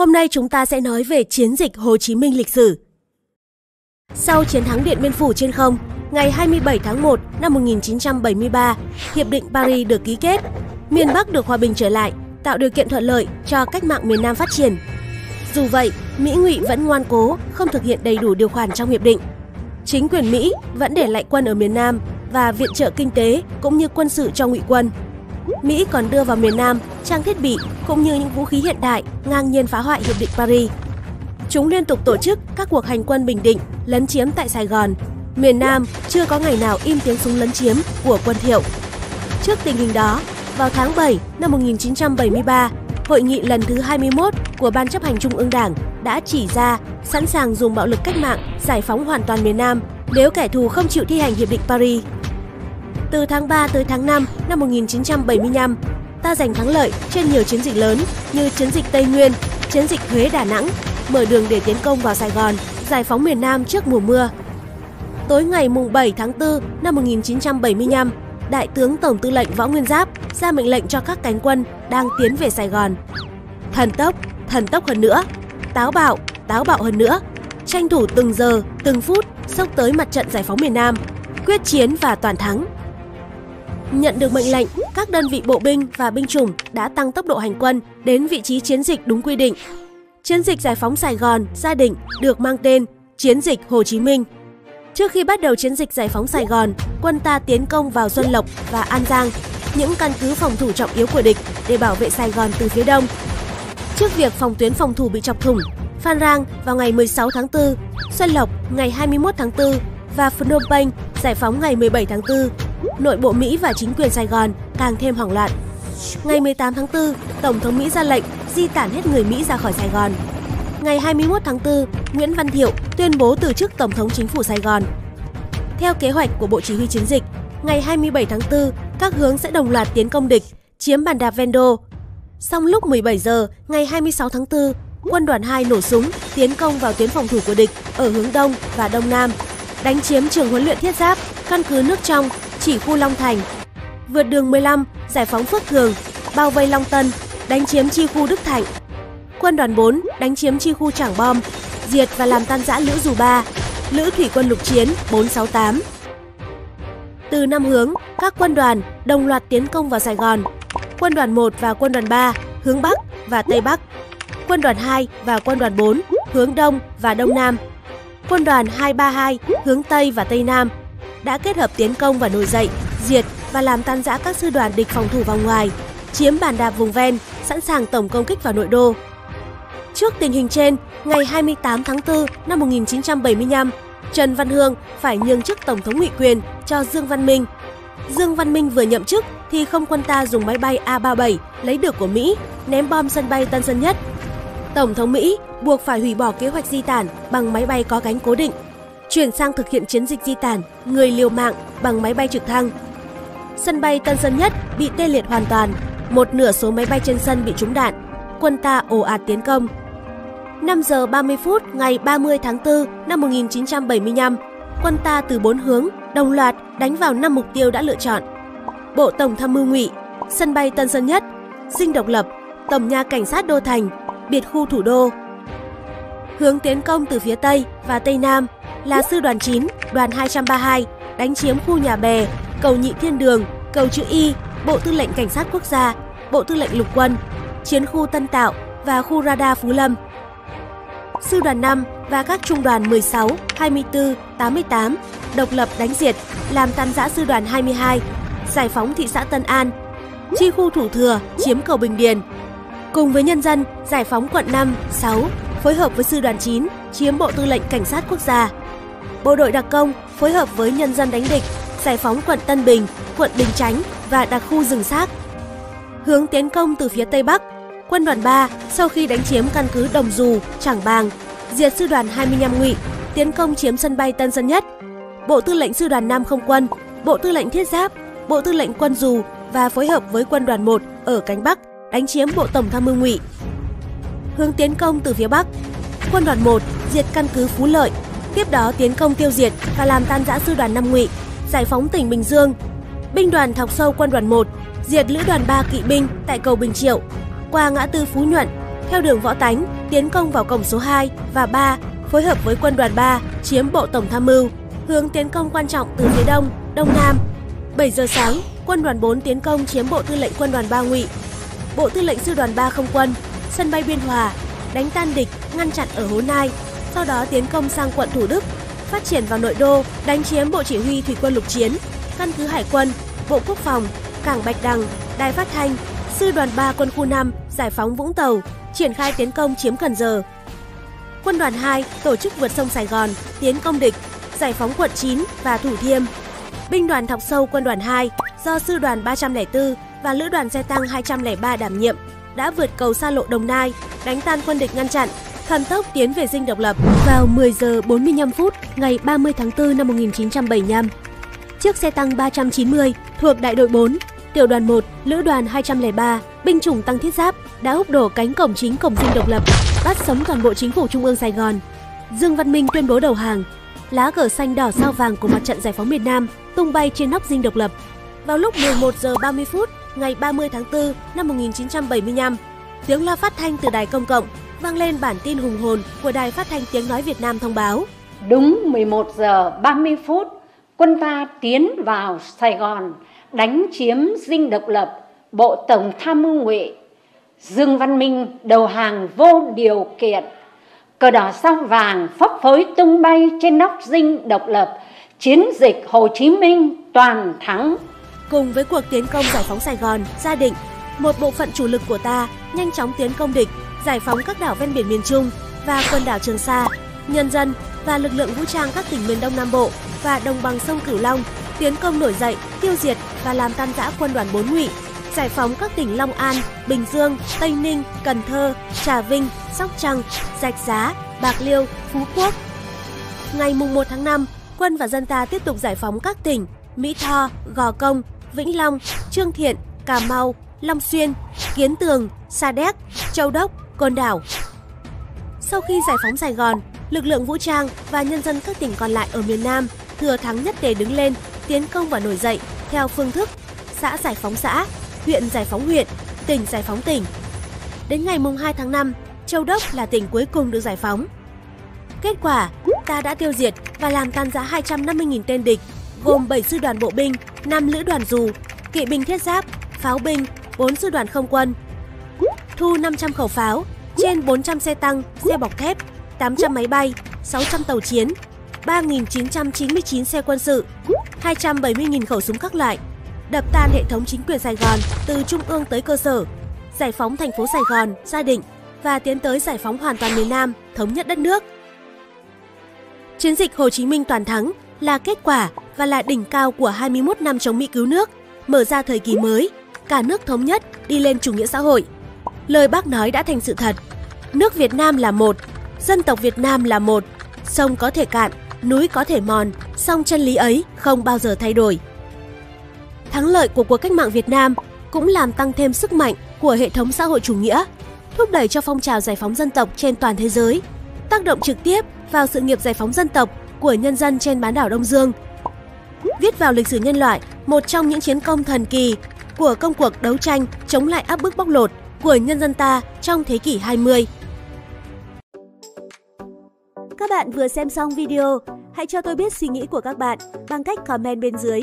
Hôm nay chúng ta sẽ nói về chiến dịch Hồ Chí Minh lịch sử. Sau chiến thắng Điện Biên Phủ trên không, ngày 27 tháng 1 năm 1973, Hiệp định Paris được ký kết. Miền Bắc được hòa bình trở lại, tạo điều kiện thuận lợi cho cách mạng miền Nam phát triển. Dù vậy, Mỹ ngụy vẫn ngoan cố không thực hiện đầy đủ điều khoản trong hiệp định. Chính quyền Mỹ vẫn để lại quân ở miền Nam và viện trợ kinh tế cũng như quân sự cho ngụy quân. Mỹ còn đưa vào miền Nam trang thiết bị cũng như những vũ khí hiện đại ngang nhiên phá hoại Hiệp định Paris. Chúng liên tục tổ chức các cuộc hành quân bình định, lấn chiếm tại Sài Gòn. Miền Nam chưa có ngày nào im tiếng súng lấn chiếm của quân Thiệu. Trước tình hình đó, vào tháng 7 năm 1973, Hội nghị lần thứ 21 của Ban chấp hành Trung ương Đảng đã chỉ ra sẵn sàng dùng bạo lực cách mạng giải phóng hoàn toàn miền Nam nếu kẻ thù không chịu thi hành Hiệp định Paris. Từ tháng 3 tới tháng 5 năm 1975, ta giành thắng lợi trên nhiều chiến dịch lớn như chiến dịch Tây Nguyên, chiến dịch Huế Đà Nẵng, mở đường để tiến công vào Sài Gòn, giải phóng miền Nam trước mùa mưa. Tối ngày mùng 7 tháng 4 năm 1975, Đại tướng Tổng tư lệnh Võ Nguyên Giáp ra mệnh lệnh cho các cánh quân đang tiến về Sài Gòn. Thần tốc, thần tốc hơn nữa, táo bạo, táo bạo hơn nữa, tranh thủ từng giờ, từng phút xốc tới mặt trận giải phóng miền Nam, quyết chiến và toàn thắng. Nhận được mệnh lệnh, các đơn vị bộ binh và binh chủng đã tăng tốc độ hành quân đến vị trí chiến dịch đúng quy định. Chiến dịch giải phóng Sài Gòn, gia định được mang tên Chiến dịch Hồ Chí Minh. Trước khi bắt đầu chiến dịch giải phóng Sài Gòn, quân ta tiến công vào Xuân Lộc và An Giang, những căn cứ phòng thủ trọng yếu của địch để bảo vệ Sài Gòn từ phía đông. Trước việc phòng tuyến phòng thủ bị chọc thủng, Phan Rang vào ngày 16 tháng 4, Xuân Lộc ngày 21 tháng 4 và Phnom Penh giải phóng ngày 17 tháng 4 nội bộ Mỹ và chính quyền Sài Gòn càng thêm hoảng loạn. Ngày 18 tháng 4, Tổng thống Mỹ ra lệnh di tản hết người Mỹ ra khỏi Sài Gòn. Ngày 21 tháng 4, Nguyễn Văn Thiệu tuyên bố từ chức Tổng thống chính phủ Sài Gòn. Theo kế hoạch của Bộ Chỉ huy Chiến dịch, ngày 27 tháng 4, các hướng sẽ đồng loạt tiến công địch, chiếm bàn đạp Vendo. Song lúc 17 giờ ngày 26 tháng 4, quân đoàn 2 nổ súng tiến công vào tuyến phòng thủ của địch ở hướng đông và đông nam, đánh chiếm trường huấn luyện thiết giáp, căn cứ nước trong chỉ khu Long Thành. Vượt đường 15, giải phóng Phước Thường, bao vây Long Tân, đánh chiếm chi khu Đức Thạnh. Quân đoàn 4 đánh chiếm chi khu Trảng Bom, diệt và làm tan rã Lữ Dù Ba, Lữ Thủy quân lục chiến 468. Từ năm hướng, các quân đoàn đồng loạt tiến công vào Sài Gòn. Quân đoàn 1 và quân đoàn 3 hướng Bắc và Tây Bắc. Quân đoàn 2 và quân đoàn 4 hướng Đông và Đông Nam. Quân đoàn 232 hướng Tây và Tây Nam đã kết hợp tiến công và nổi dậy, diệt và làm tan rã các sư đoàn địch phòng thủ vòng ngoài, chiếm bàn đạp vùng ven, sẵn sàng tổng công kích vào nội đô. Trước tình hình trên, ngày 28 tháng 4 năm 1975, Trần Văn Hương phải nhường chức Tổng thống ủy quyền cho Dương Văn Minh. Dương Văn Minh vừa nhậm chức thì không quân ta dùng máy bay A-37 lấy được của Mỹ ném bom sân bay Tân Sơn Nhất. Tổng thống Mỹ buộc phải hủy bỏ kế hoạch di tản bằng máy bay có cánh cố định chuyển sang thực hiện chiến dịch di tản, người liều mạng bằng máy bay trực thăng. Sân bay Tân Sơn Nhất bị tê liệt hoàn toàn, một nửa số máy bay trên sân bị trúng đạn, quân ta ồ ạt tiến công. 5 giờ 30 phút ngày 30 tháng 4 năm 1975, quân ta từ bốn hướng đồng loạt đánh vào năm mục tiêu đã lựa chọn. Bộ Tổng tham mưu ngụy, sân bay Tân Sơn Nhất, Dinh Độc Lập, Tổng nhà cảnh sát Đô Thành, biệt khu thủ đô. Hướng tiến công từ phía Tây và Tây Nam là sư đoàn 9, đoàn 232 đánh chiếm khu nhà bè, cầu Nhị Thiên Đường, cầu chữ Y, Bộ Tư lệnh Cảnh sát Quốc gia, Bộ Tư lệnh Lục quân, chiến khu Tân Tạo và khu radar Phú Lâm. Sư đoàn 5 và các trung đoàn 16, 24, 88 độc lập đánh diệt, làm tan rã sư đoàn 22, giải phóng thị xã Tân An, chi khu Thủ Thừa chiếm cầu Bình Điền. Cùng với nhân dân giải phóng quận 5, 6, phối hợp với sư đoàn 9 chiếm Bộ Tư lệnh Cảnh sát Quốc gia bộ đội đặc công phối hợp với nhân dân đánh địch, giải phóng quận Tân Bình, quận Bình Chánh và đặc khu rừng xác. Hướng tiến công từ phía Tây Bắc, quân đoàn 3 sau khi đánh chiếm căn cứ Đồng Dù, Trảng Bàng, diệt sư đoàn 25 ngụy, tiến công chiếm sân bay Tân Sơn Nhất. Bộ Tư lệnh sư đoàn Nam không quân, Bộ Tư lệnh Thiết giáp, Bộ Tư lệnh quân dù và phối hợp với quân đoàn 1 ở cánh Bắc đánh chiếm Bộ Tổng tham mưu ngụy. Hướng tiến công từ phía Bắc, quân đoàn 1 diệt căn cứ Phú Lợi, tiếp đó tiến công tiêu diệt và làm tan rã sư đoàn Nam Ngụy, giải phóng tỉnh Bình Dương. Binh đoàn thọc sâu quân đoàn 1, diệt lữ đoàn 3 kỵ binh tại cầu Bình Triệu, qua ngã tư Phú Nhuận, theo đường Võ Tánh tiến công vào cổng số 2 và 3, phối hợp với quân đoàn 3 chiếm bộ tổng tham mưu, hướng tiến công quan trọng từ phía đông, đông nam. 7 giờ sáng, quân đoàn 4 tiến công chiếm bộ tư lệnh quân đoàn 3 Ngụy. Bộ tư lệnh sư đoàn 3 không quân, sân bay Biên Hòa, đánh tan địch, ngăn chặn ở Hố Nai, sau đó tiến công sang quận Thủ Đức, phát triển vào nội đô, đánh chiếm bộ chỉ huy thủy quân lục chiến, căn cứ hải quân, bộ quốc phòng, cảng Bạch Đằng, đài phát thanh, sư đoàn 3 quân khu 5 giải phóng Vũng Tàu, triển khai tiến công chiếm Cần Giờ. Quân đoàn 2 tổ chức vượt sông Sài Gòn, tiến công địch, giải phóng quận 9 và Thủ Thiêm. Binh đoàn thọc sâu quân đoàn 2 do sư đoàn 304 và lữ đoàn xe tăng 203 đảm nhiệm đã vượt cầu xa lộ Đồng Nai, đánh tan quân địch ngăn chặn, thần tốc tiến về dinh độc lập vào 10 giờ 45 phút ngày 30 tháng 4 năm 1975. Chiếc xe tăng 390 thuộc đại đội 4, tiểu đoàn 1, lữ đoàn 203, binh chủng tăng thiết giáp đã húc đổ cánh cổng chính cổng dinh độc lập, bắt sống toàn bộ chính phủ trung ương Sài Gòn. Dương Văn Minh tuyên bố đầu hàng. Lá cờ xanh đỏ sao vàng của mặt trận giải phóng miền Nam tung bay trên nóc dinh độc lập. Vào lúc 11 giờ 30 phút ngày 30 tháng 4 năm 1975, tiếng loa phát thanh từ đài công cộng vang lên bản tin hùng hồn của Đài Phát thanh Tiếng Nói Việt Nam thông báo. Đúng 11 giờ 30 phút, quân ta tiến vào Sài Gòn, đánh chiếm dinh độc lập, Bộ Tổng Tham mưu Ngụy. Dương Văn Minh đầu hàng vô điều kiện. Cờ đỏ sao vàng phấp phới tung bay trên nóc dinh độc lập, chiến dịch Hồ Chí Minh toàn thắng. Cùng với cuộc tiến công giải phóng Sài Gòn, gia định, một bộ phận chủ lực của ta nhanh chóng tiến công địch, giải phóng các đảo ven biển miền Trung và quần đảo Trường Sa, nhân dân và lực lượng vũ trang các tỉnh miền Đông Nam Bộ và đồng bằng sông Cửu Long tiến công nổi dậy, tiêu diệt và làm tan rã quân đoàn 4 Ngụy, giải phóng các tỉnh Long An, Bình Dương, Tây Ninh, Cần Thơ, Trà Vinh, Sóc Trăng, Rạch Giá, Bạc Liêu, Phú Quốc. Ngày mùng 1 tháng 5, quân và dân ta tiếp tục giải phóng các tỉnh Mỹ Tho, Gò Công, Vĩnh Long, Trương Thiện, Cà Mau, Long Xuyên, Kiến Tường, Sa Đéc, Châu Đốc, Côn Đảo. Sau khi giải phóng Sài Gòn, lực lượng vũ trang và nhân dân các tỉnh còn lại ở miền Nam thừa thắng nhất để đứng lên, tiến công và nổi dậy theo phương thức xã giải phóng xã, huyện giải phóng huyện, tỉnh giải phóng tỉnh. Đến ngày mùng 2 tháng 5, Châu Đốc là tỉnh cuối cùng được giải phóng. Kết quả, ta đã tiêu diệt và làm tan rã 250.000 tên địch, gồm 7 sư đoàn bộ binh, 5 lữ đoàn dù, kỵ binh thiết giáp, pháo binh, 4 sư đoàn không quân. Thu 500 khẩu pháo, trên 400 xe tăng, xe bọc thép, 800 máy bay, 600 tàu chiến, 3.999 xe quân sự, 270.000 khẩu súng các loại, đập tan hệ thống chính quyền Sài Gòn từ trung ương tới cơ sở, giải phóng thành phố Sài Gòn, gia định và tiến tới giải phóng hoàn toàn miền Nam, thống nhất đất nước. Chiến dịch Hồ Chí Minh toàn thắng là kết quả và là đỉnh cao của 21 năm chống Mỹ cứu nước, mở ra thời kỳ mới, cả nước thống nhất, đi lên chủ nghĩa xã hội. Lời bác nói đã thành sự thật. Nước Việt Nam là một, dân tộc Việt Nam là một, sông có thể cạn, núi có thể mòn, song chân lý ấy không bao giờ thay đổi. Thắng lợi của cuộc cách mạng Việt Nam cũng làm tăng thêm sức mạnh của hệ thống xã hội chủ nghĩa, thúc đẩy cho phong trào giải phóng dân tộc trên toàn thế giới, tác động trực tiếp vào sự nghiệp giải phóng dân tộc của nhân dân trên bán đảo Đông Dương. Viết vào lịch sử nhân loại, một trong những chiến công thần kỳ của công cuộc đấu tranh chống lại áp bức bóc lột của nhân dân ta trong thế kỷ 20. Các bạn vừa xem xong video, hãy cho tôi biết suy nghĩ của các bạn bằng cách comment bên dưới